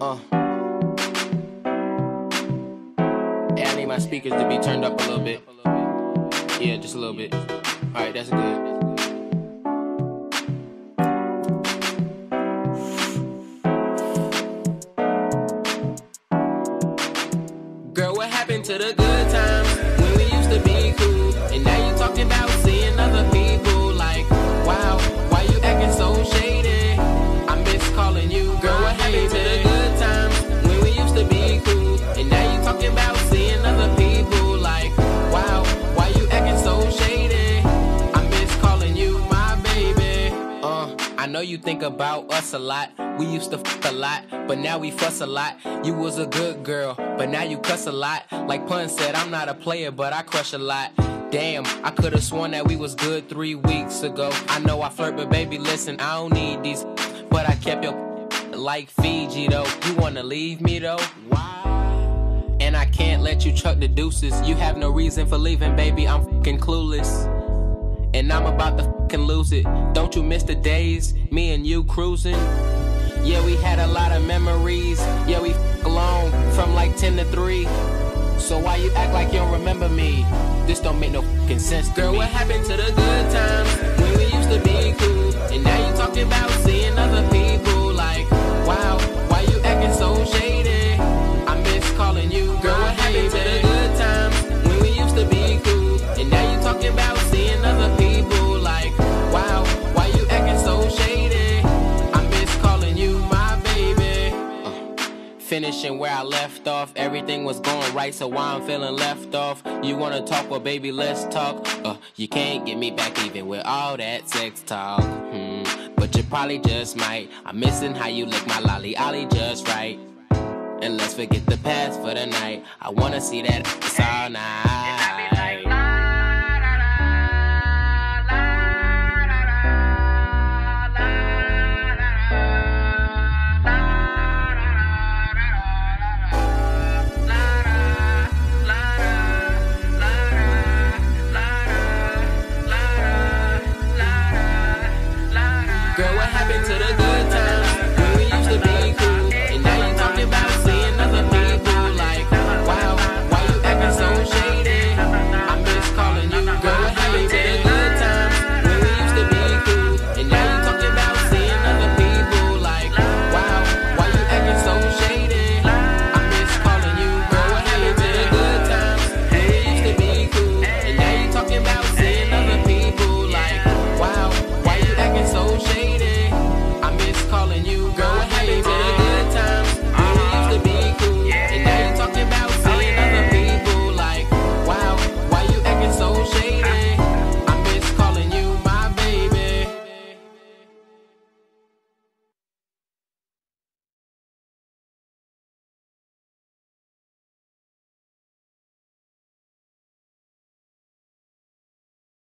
Uh. Hey, I need my speakers to be turned up a little bit. Yeah, just a little bit. Alright, that's good. Girl, what happened to the good times when we used to be cool? And now you talking about know you think about us a lot. We used to a lot, but now we fuss a lot. You was a good girl, but now you cuss a lot. Like Pun said, I'm not a player, but I crush a lot. Damn, I could've sworn that we was good three weeks ago. I know I flirt, but baby, listen, I don't need these. But I kept your like Fiji though. You wanna leave me though? Why? And I can't let you chuck the deuces. You have no reason for leaving, baby. I'm fucking clueless. And I'm about to fucking lose it. Don't you miss the days, me and you cruising? Yeah, we had a lot of memories. Yeah, we f- alone from like 10 to 3. So why you act like you don't remember me? This don't make no fucking sense to Girl, me. what happened to the good times when we used to be cool? And now you talking about seeing finishing where I left off, everything was going right, so why I'm feeling left off. You wanna talk, well, baby, let's talk. Uh, you can't get me back even with all that sex talk. Hmm, but you probably just might. I'm missing how you lick my lolly ollie just right. And let's forget the past for the night. I wanna see that all night. into the